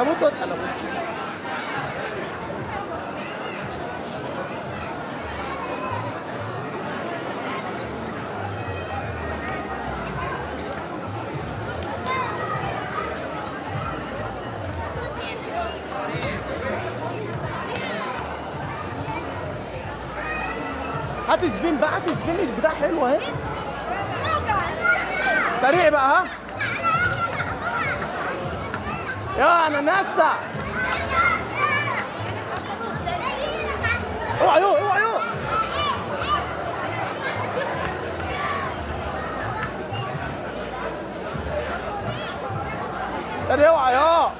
لابد ولا لابد هات سبين بقى هات سبين البتاع حلوة أهي. سريع بقى ها. يا انا ناسا اوعى يو اوعى يو تاني اوعى يا